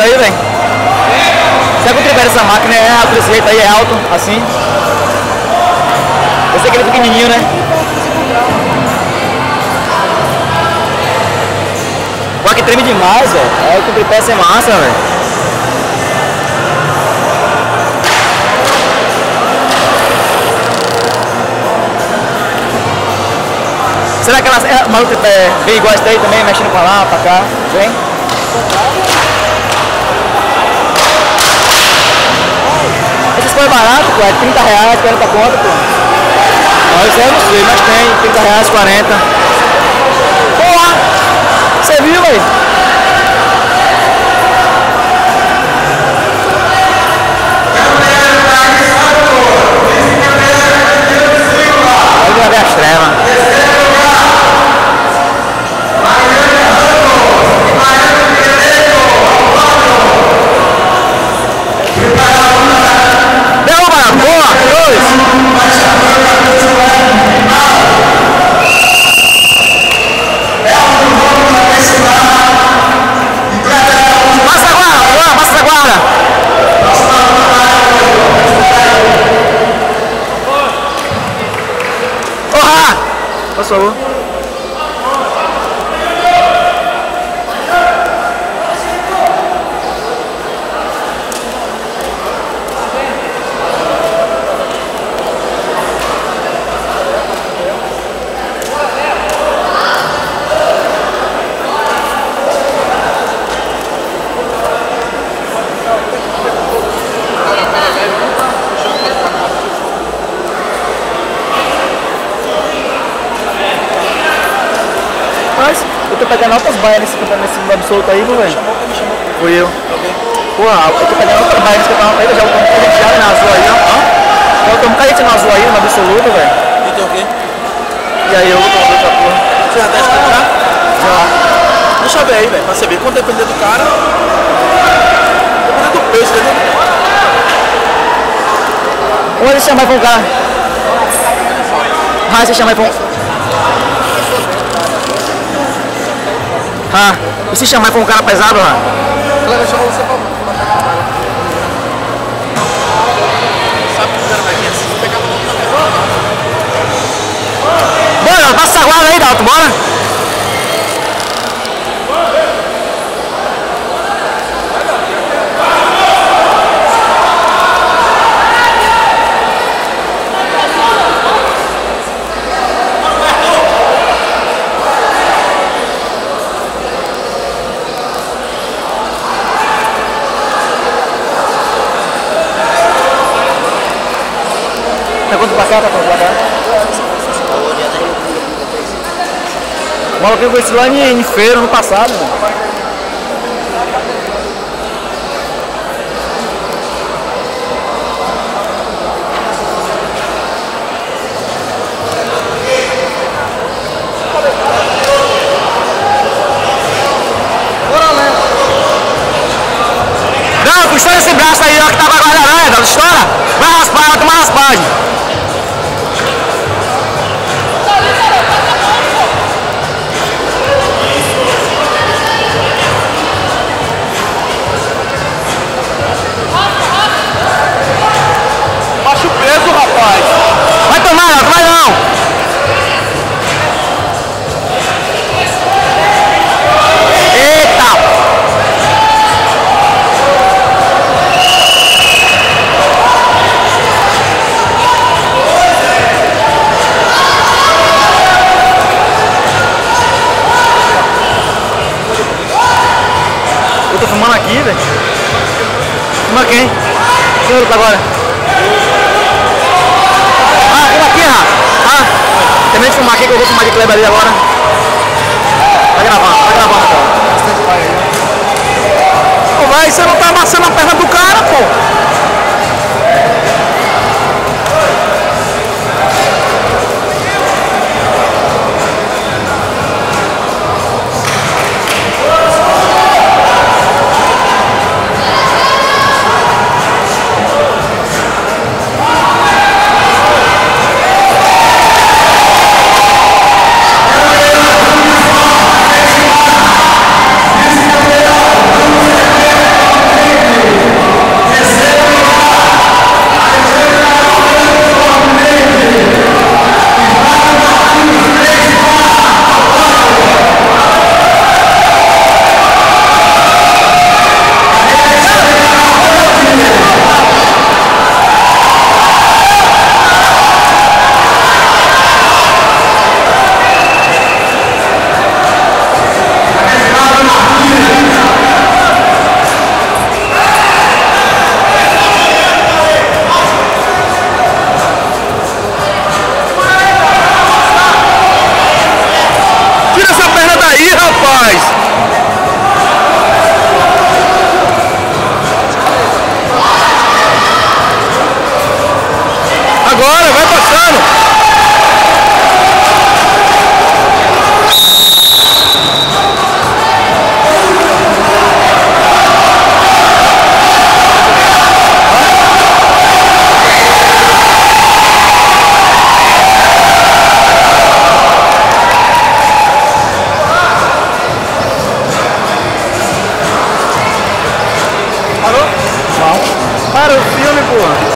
aí, velho. Será que o tripé dessa máquina é alto desse jeito aí? É alto, assim? Eu que ele é pequenininho, né? Pô, que treme demais, velho. É, o tripé é massa, velho. Será que ela é uma outra é, bem igual essa daí também, mexendo pra lá, pra cá? Vem? Essas foi barato, pô, é 30 reais, 40 conto, pô. Não, isso aí eu não sei, mas tem 30 reais, 40. Porra! Você viu, velho? Passou. tô pegando altas baias nesse campeonato, nesse absoluto aí, velho. Chamou, quem me chamou? Fui eu. Porra, eu tô pegando altas baias nesse campeonato aí, já o Tom Cadeteado na azul aí, ó. Já o Tom Cadete na azul aí, no absoluto, velho. E tem o quê? E aí eu vou tomar outra porra. Você já tá escutando já? Já. Deixa eu ver aí, velho, pra você ver. Quando depender do cara, depender do peso, entendeu? Onde você chama aí pra um cara? Ah, você chama pra um... Ah, e se chamar com um cara pesado, lá? Ela chamou você pra... Sabe que o cara vai vir assim, pegar? Bora, passa essa guarda aí, Dalton, bora! Quanto pra cá? O maluco conheci lá em, em feira no passado, mano. Filma quem? Quem luta agora? Terminei de filmar aqui que eu vou filmar de Kleber ali agora. Vai gravar, vai gravar, pô. Likewise